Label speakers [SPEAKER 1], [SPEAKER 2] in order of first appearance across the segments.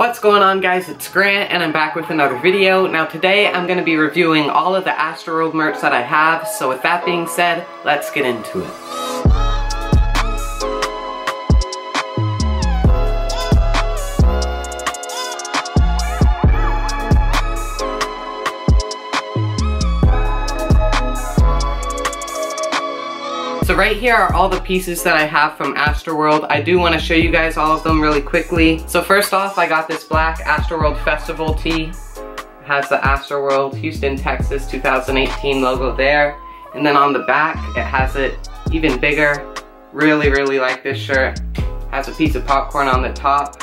[SPEAKER 1] What's going on guys, it's Grant and I'm back with another video. Now today I'm going to be reviewing all of the Astroworld merch that I have, so with that being said, let's get into it. Right here are all the pieces that I have from Astroworld. I do want to show you guys all of them really quickly. So first off, I got this black Astroworld Festival tee. It has the Astroworld Houston, Texas 2018 logo there. And then on the back, it has it even bigger. Really, really like this shirt. Has a piece of popcorn on the top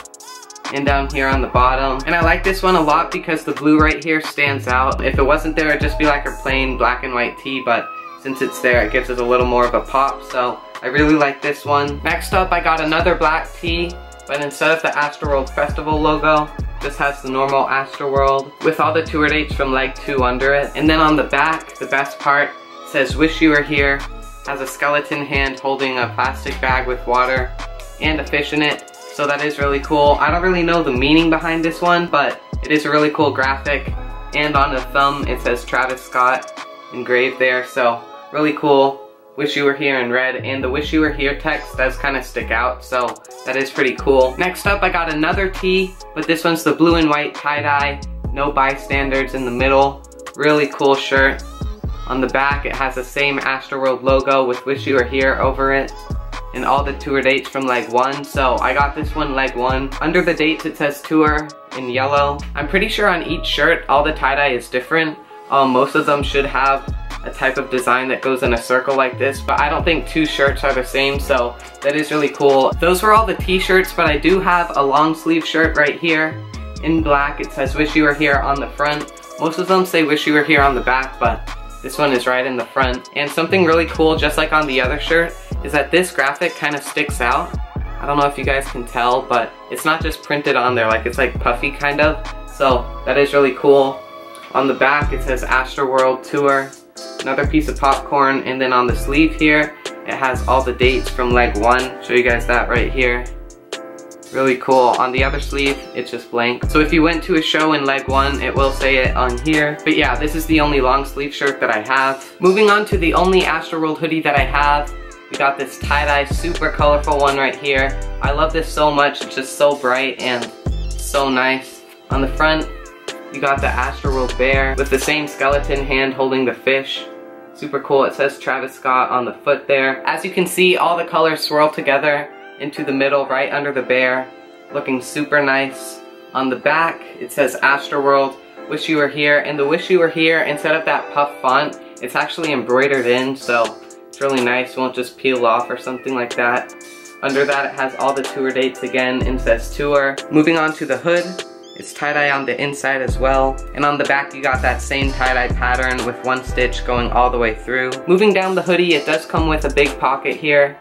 [SPEAKER 1] and down here on the bottom. And I like this one a lot because the blue right here stands out. If it wasn't there, it'd just be like a plain black and white tee, but since it's there, it gives it a little more of a pop, so I really like this one. Next up, I got another black tee, but instead of the Astroworld Festival logo, this has the normal Astroworld with all the tour dates from leg 2 under it. And then on the back, the best part, says wish you were here, has a skeleton hand holding a plastic bag with water and a fish in it. So that is really cool. I don't really know the meaning behind this one, but it is a really cool graphic. And on the thumb, it says Travis Scott engraved there, so really cool. Wish you were here in red, and the wish you were here text does kind of stick out, so that is pretty cool. Next up, I got another tee, but this one's the blue and white tie-dye, no bystanders in the middle. Really cool shirt. On the back, it has the same Astroworld logo with wish you were here over it and all the tour dates from leg one. So I got this one leg one. Under the dates it says tour in yellow. I'm pretty sure on each shirt all the tie-dye is different. Um, most of them should have a type of design that goes in a circle like this, but I don't think two shirts are the same, so that is really cool. Those were all the t-shirts, but I do have a long sleeve shirt right here in black. It says wish you were here on the front. Most of them say wish you were here on the back, but this one is right in the front. And something really cool, just like on the other shirt, is that this graphic kind of sticks out. I don't know if you guys can tell, but it's not just printed on there, like it's like puffy kind of. So that is really cool. On the back, it says Astroworld Tour another piece of popcorn, and then on the sleeve here, it has all the dates from leg one. Show you guys that right here. Really cool. On the other sleeve, it's just blank. So if you went to a show in leg one, it will say it on here. But yeah, this is the only long sleeve shirt that I have. Moving on to the only Astroworld hoodie that I have. We got this tie-dye super colorful one right here. I love this so much. It's just so bright and so nice. On the front, you got the Astroworld bear with the same skeleton hand holding the fish. Super cool. It says Travis Scott on the foot there. As you can see, all the colors swirl together into the middle right under the bear. Looking super nice. On the back, it says Astroworld, wish you were here. And the wish you were here, instead of that puff font, it's actually embroidered in, so it's really nice. Won't just peel off or something like that. Under that, it has all the tour dates again and says tour. Moving on to the hood, it's tie-dye on the inside as well. And on the back you got that same tie-dye pattern with one stitch going all the way through. Moving down the hoodie, it does come with a big pocket here,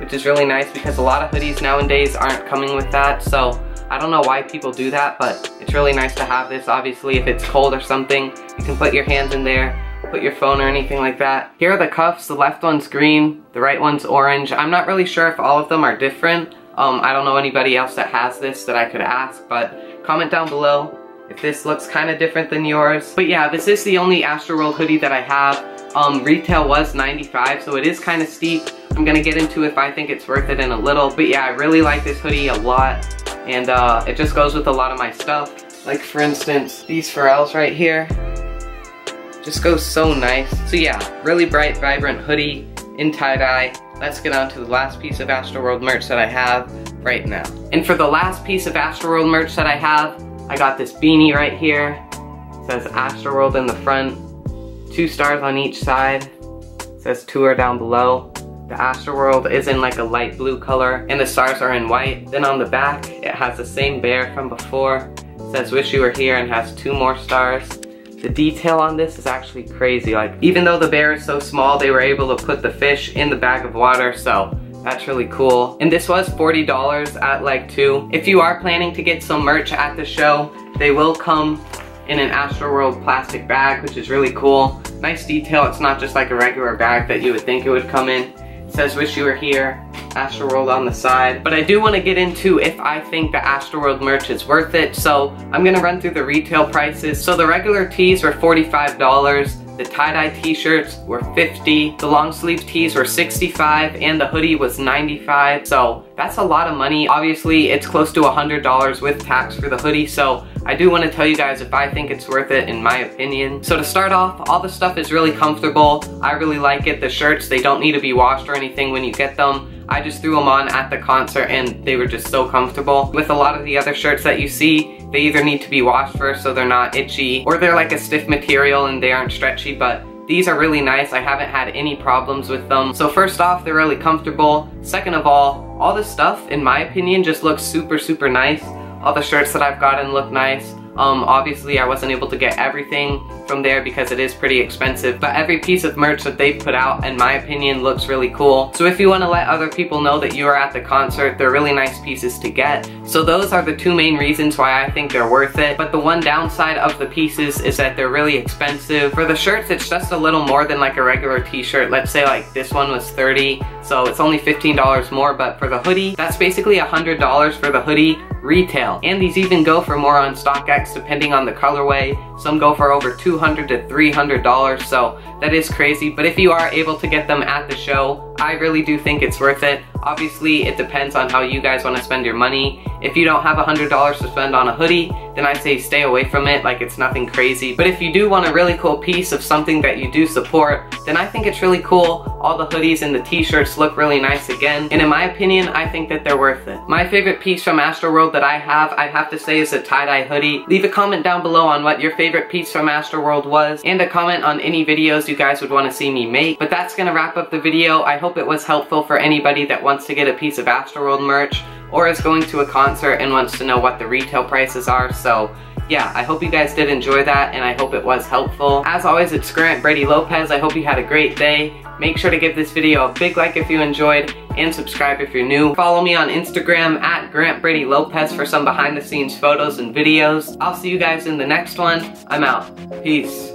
[SPEAKER 1] which is really nice because a lot of hoodies nowadays aren't coming with that. So I don't know why people do that, but it's really nice to have this. Obviously, if it's cold or something, you can put your hands in there, put your phone or anything like that. Here are the cuffs. The left one's green, the right one's orange. I'm not really sure if all of them are different. Um, I don't know anybody else that has this that I could ask, but Comment down below if this looks kind of different than yours. But yeah, this is the only Astroworld hoodie that I have. Um, retail was 95 so it is kind of steep. I'm gonna get into if I think it's worth it in a little. But yeah, I really like this hoodie a lot. And uh, it just goes with a lot of my stuff. Like for instance, these Pharrells right here. Just goes so nice. So yeah, really bright, vibrant hoodie in tie-dye. Let's get on to the last piece of Astroworld merch that I have right now. And for the last piece of Astroworld merch that I have, I got this beanie right here. It says Astroworld in the front, two stars on each side. It says tour down below. The Astroworld is in like a light blue color and the stars are in white. Then on the back, it has the same bear from before. It says wish you were here and has two more stars. The detail on this is actually crazy. Like, even though the bear is so small, they were able to put the fish in the bag of water, so that's really cool. And this was $40 at like two. If you are planning to get some merch at the show, they will come in an Astroworld plastic bag, which is really cool. Nice detail, it's not just like a regular bag that you would think it would come in. says wish you were here. Astroworld on the side. But I do want to get into if I think the Astroworld merch is worth it. So I'm to run through the retail prices. So the regular tees were $45. The tie-dye t-shirts were 50, the long sleeve tees were 65, and the hoodie was 95. So that's a lot of money. Obviously, it's close to $100 with tax for the hoodie, so I do want to tell you guys if I think it's worth it in my opinion. So to start off, all the stuff is really comfortable. I really like it. The shirts, they don't need to be washed or anything when you get them. I just threw them on at the concert and they were just so comfortable. With a lot of the other shirts that you see, they either need to be washed first so they're not itchy, or they're like a stiff material and they aren't stretchy, but these are really nice. I haven't had any problems with them. So first off, they're really comfortable. Second of all, all this stuff, in my opinion, just looks super, super nice. All the shirts that I've gotten look nice. Um, obviously I wasn't able to get everything from there because it is pretty expensive, but every piece of merch that they put out, in my opinion, looks really cool. So if you want to let other people know that you are at the concert, they're really nice pieces to get. So those are the two main reasons why I think they're worth it. But the one downside of the pieces is that they're really expensive. For the shirts, it's just a little more than like a regular t-shirt. Let's say like this one was 30, so it's only $15 more, but for the hoodie, that's basically $100 for the hoodie retail. And these even go for more on StockX depending on the colorway. Some go for over 200 to $300, so that is crazy. But if you are able to get them at the show, I really do think it's worth it. Obviously, it depends on how you guys want to spend your money. If you don't have $100 to spend on a hoodie, then I say stay away from it like it's nothing crazy. But if you do want a really cool piece of something that you do support, then I think it's really cool. All the hoodies and the t-shirts look really nice again. And in my opinion, I think that they're worth it. My favorite piece from Astroworld that I have, I'd have to say is a tie-dye hoodie. Leave a comment down below on what your favorite piece from Astroworld was, and a comment on any videos you guys would want to see me make. But that's gonna wrap up the video. I hope it was helpful for anybody that wants to get a piece of Astroworld merch or is going to a concert and wants to know what the retail prices are. So yeah, I hope you guys did enjoy that and I hope it was helpful. As always, it's Grant Brady Lopez. I hope you had a great day. Make sure to give this video a big like if you enjoyed and subscribe if you're new. Follow me on Instagram at Grant Brady Lopez for some behind the scenes photos and videos. I'll see you guys in the next one. I'm out. Peace.